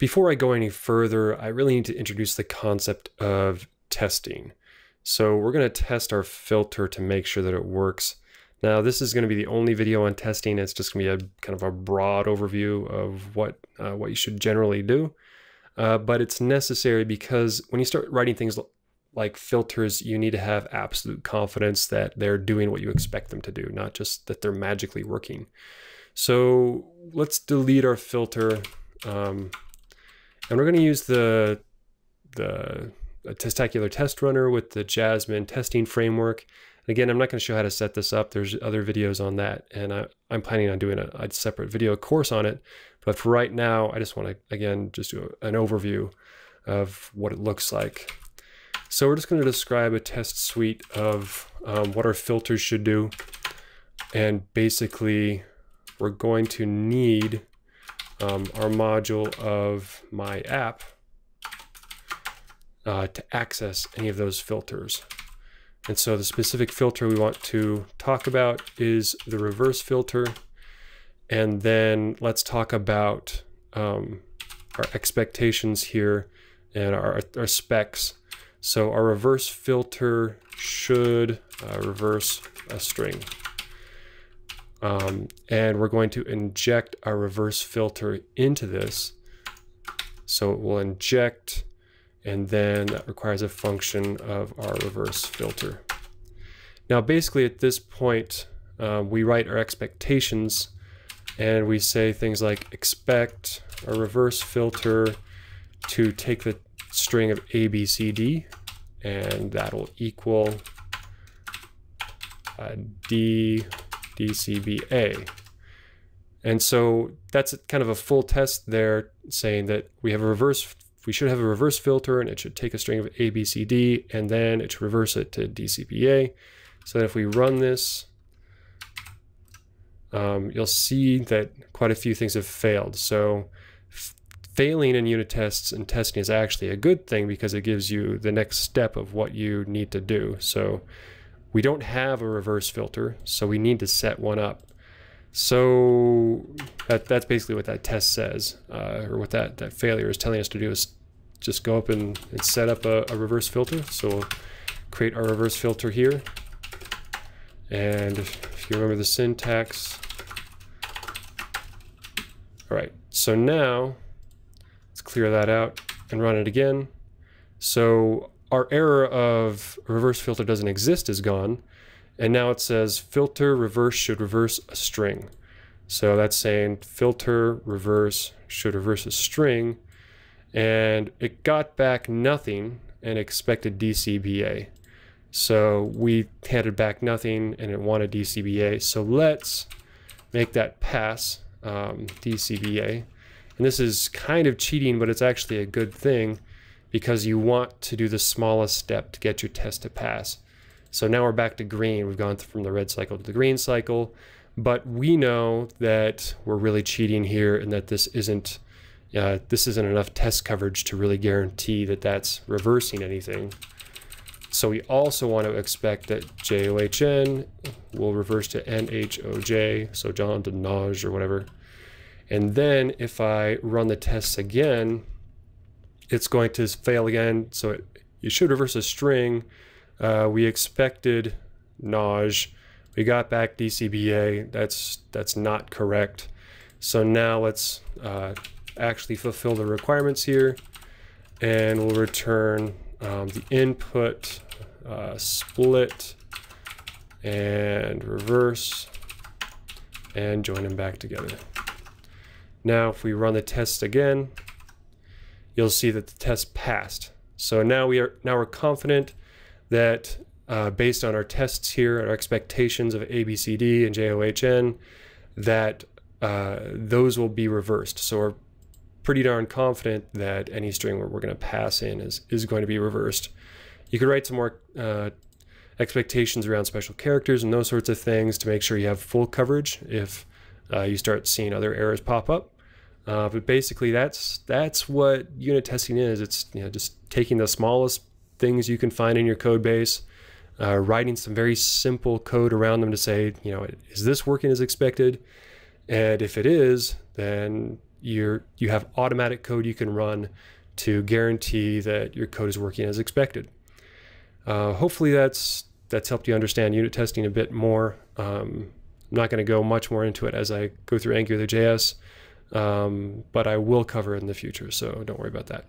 before I go any further, I really need to introduce the concept of testing. So we're going to test our filter to make sure that it works. Now this is going to be the only video on testing. It's just going to be a kind of a broad overview of what uh, what you should generally do. Uh, but it's necessary because when you start writing things like filters, you need to have absolute confidence that they're doing what you expect them to do, not just that they're magically working. So let's delete our filter. Um, and we're going to use the, the testacular test runner with the Jasmine testing framework. And Again, I'm not going to show how to set this up. There's other videos on that, and I, am planning on doing a, a, separate video course on it. But for right now, I just want to, again, just do an overview of what it looks like. So we're just going to describe a test suite of um, what our filters should do. And basically, we're going to need um, our module of my app uh, to access any of those filters. And so the specific filter we want to talk about is the reverse filter. And then let's talk about um, our expectations here and our, our specs. So our reverse filter should uh, reverse a string. Um, and we're going to inject our reverse filter into this. So it will inject, and then that requires a function of our reverse filter. Now, basically at this point, uh, we write our expectations and we say things like expect a reverse filter to take the string of A, B, C, D, and that'll equal D DCBA. And so that's kind of a full test there saying that we have a reverse, we should have a reverse filter and it should take a string of A, B, C, D, and then it should reverse it to DCBA. So that if we run this, um, you'll see that quite a few things have failed. So failing in unit tests and testing is actually a good thing because it gives you the next step of what you need to do. So we don't have a reverse filter, so we need to set one up. So that, that's basically what that test says, uh, or what that, that failure is telling us to do is just go up and, and set up a, a reverse filter. So we'll create our reverse filter here. And if you remember the syntax, all right, so now let's clear that out and run it again. So our error of reverse filter doesn't exist is gone. And now it says filter reverse should reverse a string. So that's saying filter reverse should reverse a string. And it got back nothing and expected DCBA. So we handed back nothing and it wanted DCBA. So let's make that pass um, DCBA. And this is kind of cheating, but it's actually a good thing because you want to do the smallest step to get your test to pass. So now we're back to green. We've gone from the red cycle to the green cycle, but we know that we're really cheating here and that this isn't uh, this isn't enough test coverage to really guarantee that that's reversing anything. So we also want to expect that JOHN will reverse to NHOJ, so John to or whatever. And then if I run the tests again, it's going to fail again. So it, you should reverse a string. Uh, we expected Naj. We got back DCBA. That's that's not correct. So now let's uh, actually fulfill the requirements here, and we'll return um, the input uh, split and reverse and join them back together. Now if we run the test again, you'll see that the test passed. So now we are now we're confident that uh, based on our tests here, our expectations of ABCD and JOHN, that uh, those will be reversed. So we're pretty darn confident that any string we're, going to pass in is, is going to be reversed. You could write some more uh, expectations around special characters and those sorts of things to make sure you have full coverage if uh, you start seeing other errors pop up. Uh, but basically, that's that's what unit testing is. It's you know, just taking the smallest things you can find in your code base, uh, writing some very simple code around them to say, you know, is this working as expected? And if it is, then you're you have automatic code you can run to guarantee that your code is working as expected. Uh, hopefully, that's that's helped you understand unit testing a bit more. Um, I'm not going to go much more into it as I go through AngularJS um, but I will cover it in the future, so don't worry about that.